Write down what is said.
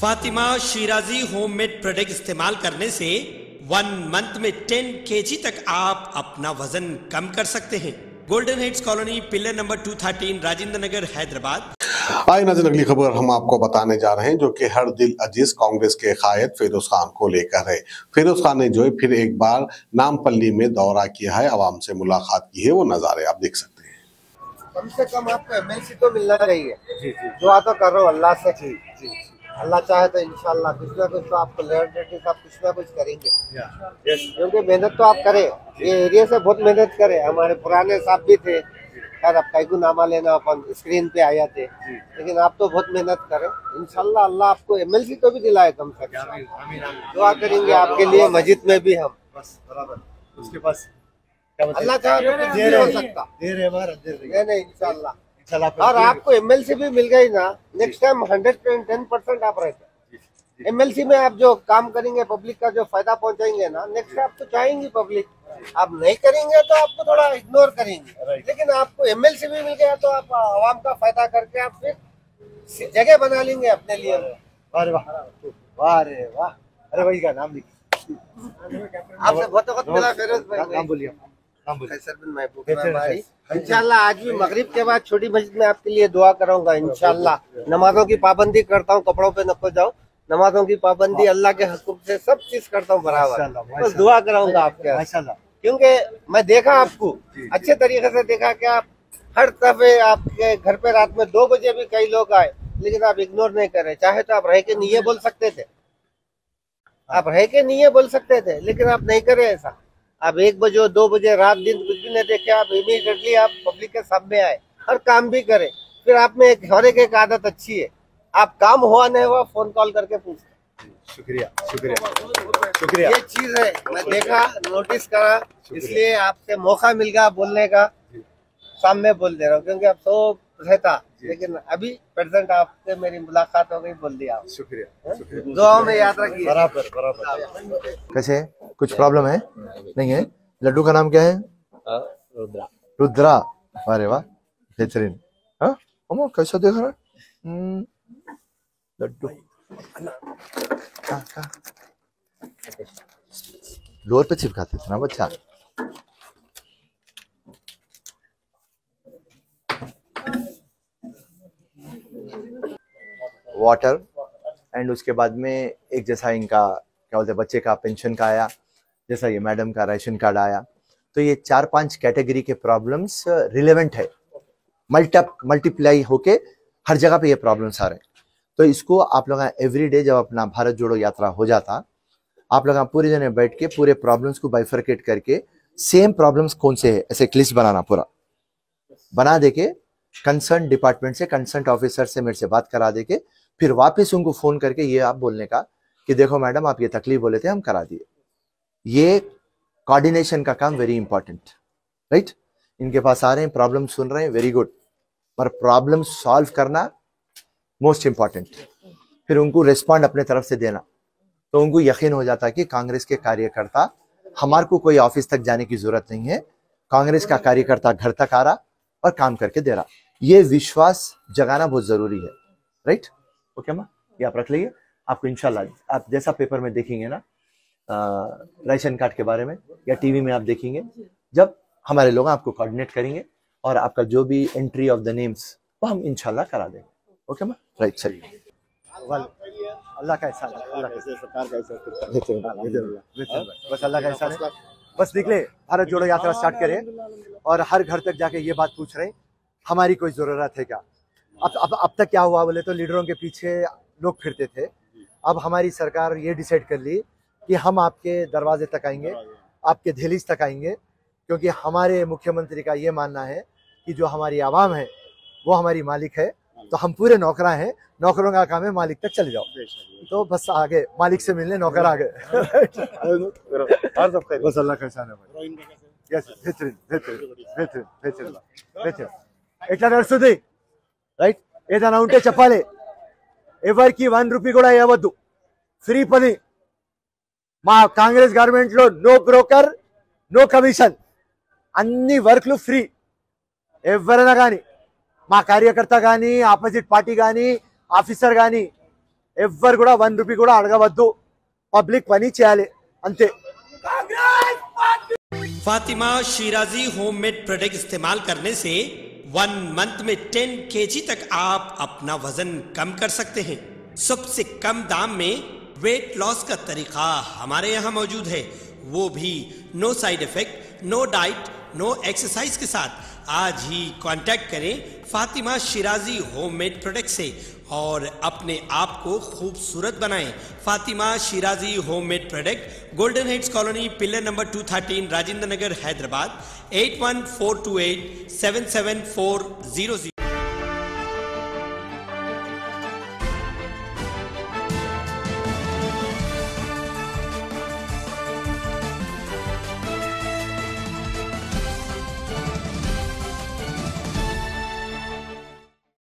Fatima Shirazi homemade product इस्तेमाल करने से वन मंथ में 10 केजी तक आप अपना वज़न कम कर सकते हैं। Golden heads colony pillar number 213 Rajendra Nagar Hyderabad. आए नज़र अगली खबर हम आपको बताने जा रहे हैं जो कि हर दिल अज़ीज़ कांग्रेस के कायद फिरोज खान को लेकर है। फिरोज खान ने जो है फिर एक बार नामपल्ली में दौरा किया है आवाम से मुलाकात की है वो नज़ारे आप देख सकते हैं। कम से कम आपको एमएलसी तो मिलना चाहिए। दुआ तो कर रहा हूँ अल्लाह से अल्लाह चाहे तो इंशाल्लाह कुछ ना कुछ तो आपको साहब कुछ ना कुछ करेंगे। क्योंकि मेहनत तो आप करें। ये एरिया से बहुत मेहनत करे। हमारे पुराने साहब भी थे। खैर अब कई को नामा लेना अपन स्क्रीन पे आया थे। लेकिन आप तो बहुत मेहनत करें। इंशाल्लाह अल्लाह आपको एम एमएलसी तो भी दिलाए कम से कम दुआ करेंगे आपके लिए मस्जिद में भी हम। बस बराबर। उसके पास अल्लाह चाहे तो हो सकता। है। नहीं नहीं इंशाल्लाह। आप और आपको एमएलसी भी मिल गई ना next time hundred ten percent आप रहते एमएलसी में आप जो काम करेंगे पब्लिक का जो फ़ायदा पहुंचाएँगे ना नेक्स्ट आप तो चाहेंगे पब्लिक आप नहीं करेंगे तो आपको थोड़ा इग्नोर करेंगे। लेकिन आपको एमएलसी भी मिल गया तो आप आवाम का फ़ायदा करके आप फिर जगह बना लेंगे अपने लिए। वाह। रे वाह। वाह रे वाह। अरे भाई का नाम लिखिए आपसे बहुत वक्त मिला फेरोज भाई। नाम बोलिए। भाई। भाई। इंशाल्लाह आज भी मगरिब के बाद छोटी मस्जिद में आपके लिए दुआ करूँगा इंशाल्लाह। नमाजों की पाबंदी करता हूँ कपड़ों पे नको जाओ। नमाजों की पाबंदी अल्लाह के हुक्म से सब चीज़ करता हूँ बराबर। बस दुआ कराऊँगा आपके क्योंकि मैं देखा आपको अच्छे तरीके से देखा कि आप हर दफे आपके घर पे रात में दो बजे भी कई लोग आए लेकिन आप इग्नोर नहीं कर रहे। चाहे तो आप रह के नहीं बोल सकते थे। आप रह के नहीं बोल सकते थे लेकिन आप नहीं करे ऐसा। आप एक बजे दो बजे रात दिन कुछ भी नहीं देखे आप इमीडिएटली आप पब्लिक के सामने आए हर काम भी करे। फिर आप में एक हर एक, एक आदत अच्छी है। आप काम हुआ नहीं हुआ फ़ोन कॉल करके पूछते शुक्रिया शुक्रिया शुक्रिया। ये चीज़ है मैं देखा नोटिस करा इसलिए आपसे मौका मिल गया बोलने का। सामने बोल दे रहा हूँ क्योंकि आप तो रहता। लेकिन अभी प्रेजेंट आपसे मेरी मुलाकात हो गई बोल दिया। शुक्रिया शुक्रिया। दुआओं में याद रखिए। बराबर बराबर। कैसे? है कुछ प्रॉब्लम है? नहीं है? लड्डू का नाम क्या है? रुद्रा। रुद्रा। अरे वाह बेहतरीन। हाँ? अमो कैसा देख रहा हम्म, लड्डू। कहाँ, कहाँ? डोर पे चिपकाते थे ना बच्चा वाटर एंड उसके बाद में एक जैसा इनका क्या बोलते हैं बच्चे का पेंशन का आया। जैसा ये मैडम का राशन कार्ड आया। तो ये चार पाँच कैटेगरी के प्रॉब्लम्स रिलेवेंट है। मल्टा मल्टीप्लाई होके हर जगह पे ये प्रॉब्लम्स आ रहे हैं। तो इसको आप लोग एवरी डे जब अपना भारत जोड़ो यात्रा हो जाता, आप लोग पूरे जने बैठ के पूरे प्रॉब्लम्स को बाइफर्केट करके सेम प्रॉब्लम्स कौन से है? ऐसे एक लिस्ट बनाना पूरा। बना दे के कंसर्न डिपार्टमेंट से कंसर्न ऑफिसर से मेरे से बात करा दे के फिर वापस उनको फ़ोन करके ये आप बोलने का कि देखो मैडम आप ये तकलीफ़ बोले थे, हम करा दिए। ये कोऑर्डिनेशन का काम वेरी इंपॉर्टेंट राइट इनके पास आ रहे हैं प्रॉब्लम सुन रहे हैं वेरी गुड पर प्रॉब्लम सॉल्व करना मोस्ट इंपॉर्टेंट फिर उनको रिस्पॉन्ड अपने तरफ़ से देना। तो उनको यकीन हो जाता कि कांग्रेस के कार्यकर्ता, हमारे को कोई ऑफ़िस तक जाने की ज़रूरत नहीं है। कांग्रेस का कार्यकर्ता घर तक आ रहा और काम करके दे रहा। ये विश्वास जगाना बहुत ज़रूरी है राइट ओके अम्मा? ये आप रख लीजिए। आपको इंशाल्लाह, आप जैसा पेपर में देखेंगे ना राशन कार्ड के बारे में या टीवी में आप देखेंगे जब हमारे लोग आपको कोऑर्डिनेट करेंगे और आपका जो भी एंट्री ऑफ़ द नेम्स वो हम इंशाल्लाह करा देंगे। ओके अम्मा राइट चलिए अल्लाह का एहसान अल्लाह का सरकार का एहसान बस अल्लाह का एहसान बस निकले भारत जोड़ो यात्रा स्टार्ट करें और हर घर तक जाके ये बात पूछ रहे हैं हमारी कोई ज़रूरत है क्या? अब अब अब तक क्या हुआ बोले तो लीडरों के पीछे लोग फिरते थे। अब हमारी सरकार ये डिसाइड कर ली कि हम आपके दरवाजे तक आएंगे आपके दहलीज तक आएंगे क्योंकि हमारे मुख्यमंत्री का ये मानना है कि जो हमारी आवाम है वो हमारी मालिक है तो हम पूरे नौकरा हैं नौकरों का काम है मालिक तक चले जाओ तो बस आगे मालिक से मिलने नौकर आ गए और सब खैर बस अल्लाह का एहसान है भाई यस बेहतरीन बेहतरीन बेहतरीन बेहतरीन बेहतरीन ఎట్లా నడుస్తుంది రైట్ ఏదైనా ఉంటే చెప్పాలి ఎవరికి వన్ రూపీ కూడా ఇవ్వద్దు ఫ్రీ పని మా కాంగ్రెస్ గవర్నమెంట్ లో నో బ్రోకర్ నో కమిషన్ అన్ని వర్క్లు ఫ్రీ ఎవరైనా కానీ మా కార్యకర్త కానీ ఆపోజిట్ పార్టీ కానీ ఆఫీసర్ కానీ ఎవ్వరు కూడా వన్ రూపీ కూడా అడగవద్దు పబ్లిక్ పని చేయాలి అంతే फातिमा शिराजी होममेड प्रोडक्ट इस्तेमाल करने से वन मंथ में टेन केजी तक आप अपना वजन कम कर सकते हैं सबसे कम दाम में वेट लॉस का तरीका हमारे यहाँ मौजूद है। वो भी no side effect no diet no exercise के साथ। आज ही कांटेक्ट करें फातिमा शिराजी होममेड प्रोडक्ट से और अपने आप को खूबसूरत बनाएँ। Fatima Shirazi homemade product golden heads colony pillar number 213 Rajendra Nagar, Hyderabad 81428 77400